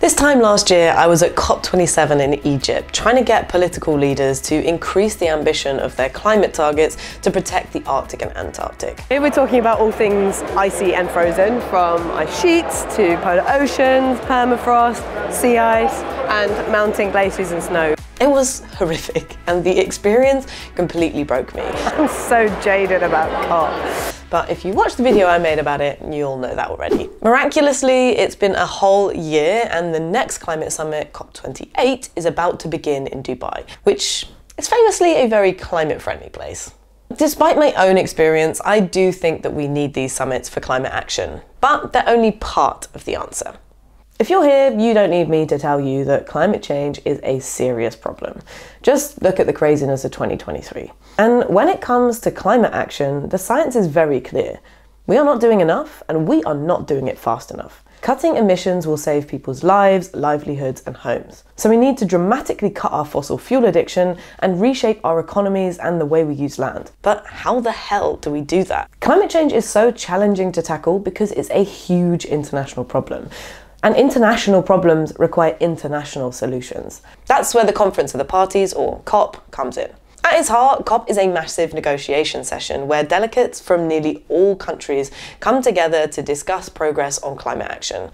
This time last year, I was at COP27 in Egypt, trying to get political leaders to increase the ambition of their climate targets to protect the Arctic and Antarctic. Here we're talking about all things icy and frozen, from ice sheets to polar oceans, permafrost, sea ice, and mountain glaciers and snow. It was horrific, and the experience completely broke me. I'm so jaded about COP. But if you watch the video I made about it, you'll know that already. Miraculously, it's been a whole year, and the next climate summit, COP28, is about to begin in Dubai, which is famously a very climate friendly place. Despite my own experience, I do think that we need these summits for climate action, but they're only part of the answer. If you're here, you don't need me to tell you that climate change is a serious problem. Just look at the craziness of 2023. And when it comes to climate action, the science is very clear. We are not doing enough, and we are not doing it fast enough. Cutting emissions will save people's lives, livelihoods, and homes. So we need to dramatically cut our fossil fuel addiction and reshape our economies and the way we use land. But how the hell do we do that? Climate change is so challenging to tackle because it's a huge international problem. And international problems require international solutions. That's where the Conference of the Parties, or COP, comes in. At its heart, COP is a massive negotiation session where delegates from nearly all countries come together to discuss progress on climate action.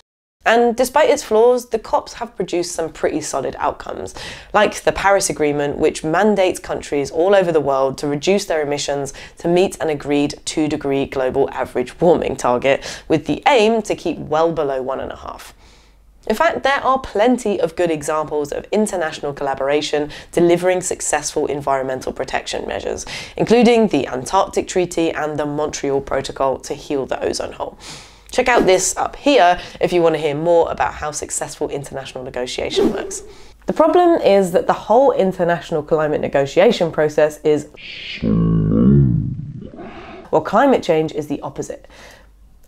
And despite its flaws, the COPs have produced some pretty solid outcomes, like the Paris Agreement, which mandates countries all over the world to reduce their emissions to meet an agreed 2 degree global average warming target, with the aim to keep well below 1.5. In fact, there are plenty of good examples of international collaboration delivering successful environmental protection measures, including the Antarctic Treaty and the Montreal Protocol to heal the ozone hole. Check out this up here if you want to hear more about how successful international negotiation works. The problem is that the whole international climate negotiation process is. Well, climate change is the opposite.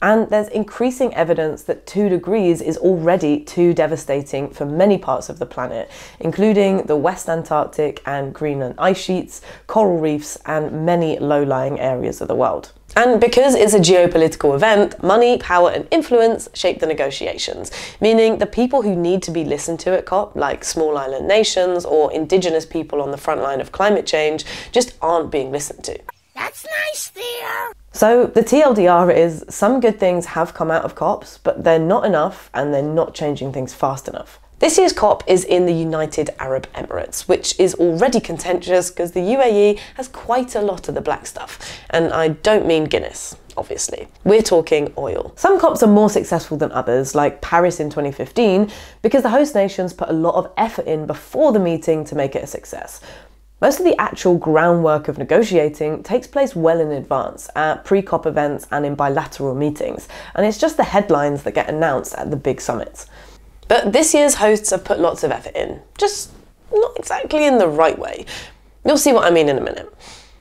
And there's increasing evidence that 2 degrees is already too devastating for many parts of the planet, including the West Antarctic and Greenland ice sheets, coral reefs, and many low lying areas of the world. And because it's a geopolitical event, money, power, and influence shape the negotiations, meaning the people who need to be listened to at COP, like small island nations or indigenous people on the front line of climate change, just aren't being listened to. That's nice, Theo. So the TLDR is some good things have come out of COPs, but they're not enough and they're not changing things fast enough. This year's COP is in the United Arab Emirates, which is already contentious because the UAE has quite a lot of the black stuff. And I don't mean Guinness, obviously. We're talking oil. Some COPs are more successful than others, like Paris in 2015, because the host nations put a lot of effort in before the meeting to make it a success. Most of the actual groundwork of negotiating takes place well in advance at pre COP events and in bilateral meetings, and it's just the headlines that get announced at the big summits. But this year's hosts have put lots of effort in, just not exactly in the right way. You'll see what I mean in a minute.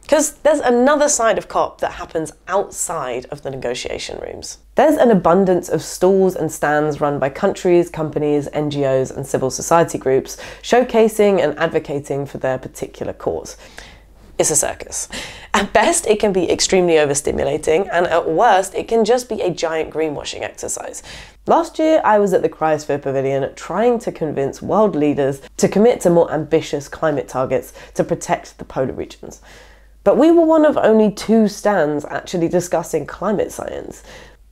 Because there's another side of COP that happens outside of the negotiation rooms. There's an abundance of stalls and stands run by countries, companies, NGOs, and civil society groups showcasing and advocating for their particular cause. It's a circus. At best, it can be extremely overstimulating, and at worst, it can just be a giant greenwashing exercise. Last year, I was at the Cryosphere Pavilion trying to convince world leaders to commit to more ambitious climate targets to protect the polar regions. But we were one of only two stands actually discussing climate science.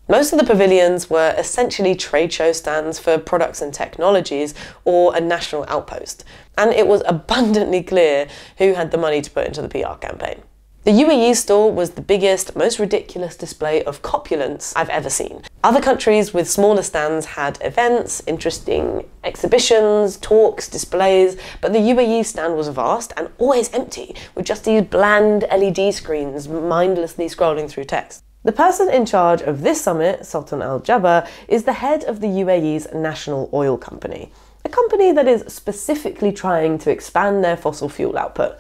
Most of the pavilions were essentially trade show stands for products and technologies or a national outpost, and it was abundantly clear who had the money to put into the PR campaign. The UAE stall was the biggest, most ridiculous display of copulence I've ever seen. Other countries with smaller stands had events, interesting exhibitions, talks, displays, but the UAE stand was vast and always empty, with just these bland LED screens mindlessly scrolling through text. The person in charge of this summit, Sultan Al Jaber, is the head of the UAE's national oil company, a company that is specifically trying to expand their fossil fuel output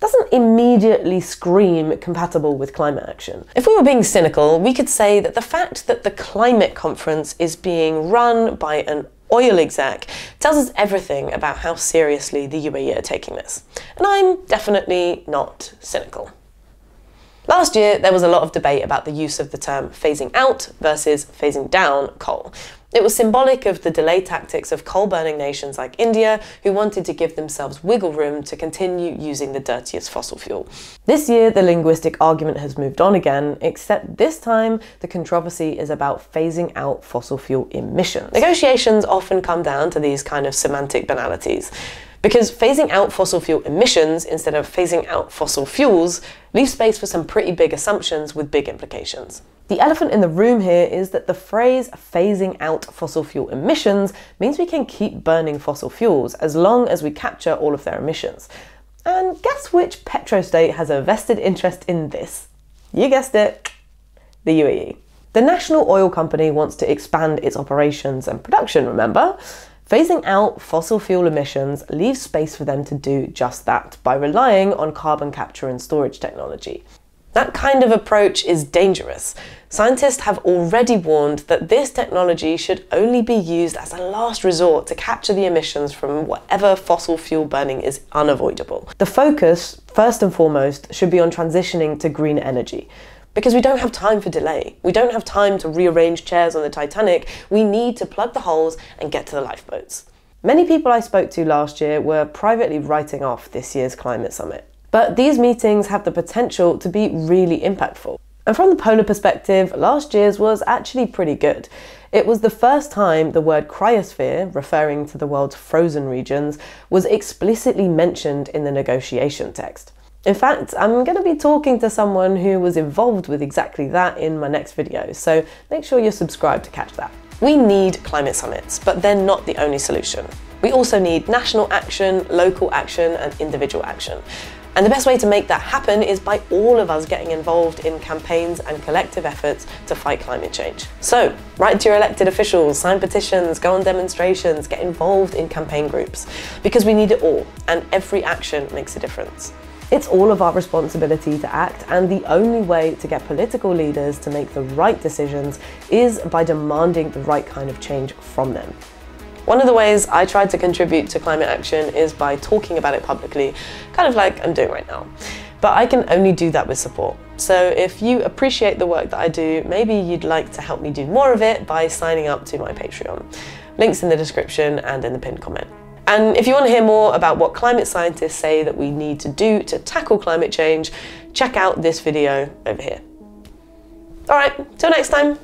doesn't immediately scream compatible with climate action. If we were being cynical, we could say that the fact that the climate conference is being run by an oil exec tells us everything about how seriously the UAE are taking this. And I'm definitely not cynical. Last year, there was a lot of debate about the use of the term phasing out versus phasing down coal. It was symbolic of the delay tactics of coal burning nations like India, who wanted to give themselves wiggle room to continue using the dirtiest fossil fuel. This year, the linguistic argument has moved on again, except this time the controversy is about phasing out fossil fuel emissions. Negotiations often come down to these kind of semantic banalities. Because phasing out fossil fuel emissions instead of phasing out fossil fuels leaves space for some pretty big assumptions with big implications. The elephant in the room here is that the phrase phasing out fossil fuel emissions means we can keep burning fossil fuels as long as we capture all of their emissions. And guess which petrostate has a vested interest in this? You guessed it, the UAE. The national oil company wants to expand its operations and production, remember? Phasing out fossil fuel emissions leaves space for them to do just that by relying on carbon capture and storage technology. That kind of approach is dangerous. Scientists have already warned that this technology should only be used as a last resort to capture the emissions from whatever fossil fuel burning is unavoidable. The focus, first and foremost, should be on transitioning to green energy. Because we don't have time for delay. We don't have time to rearrange chairs on the Titanic. We need to plug the holes and get to the lifeboats. Many people I spoke to last year were privately writing off this year's climate summit. But these meetings have the potential to be really impactful. And from the polar perspective, last year's was actually pretty good. It was the first time the word cryosphere, referring to the world's frozen regions, was explicitly mentioned in the negotiation text. In fact, I'm going to be talking to someone who was involved with exactly that in my next video, so make sure you're subscribed to catch that. We need climate summits, but they're not the only solution. We also need national action, local action, and individual action. And the best way to make that happen is by all of us getting involved in campaigns and collective efforts to fight climate change. So, write to your elected officials, sign petitions, go on demonstrations, get involved in campaign groups, because we need it all, and every action makes a difference. It's all of our responsibility to act, and the only way to get political leaders to make the right decisions is by demanding the right kind of change from them. One of the ways I try to contribute to climate action is by talking about it publicly, kind of like I'm doing right now. But I can only do that with support. So if you appreciate the work that I do, maybe you'd like to help me do more of it by signing up to my Patreon. Links in the description and in the pinned comment. And if you want to hear more about what climate scientists say that we need to do to tackle climate change, check out this video over here. All right, till next time.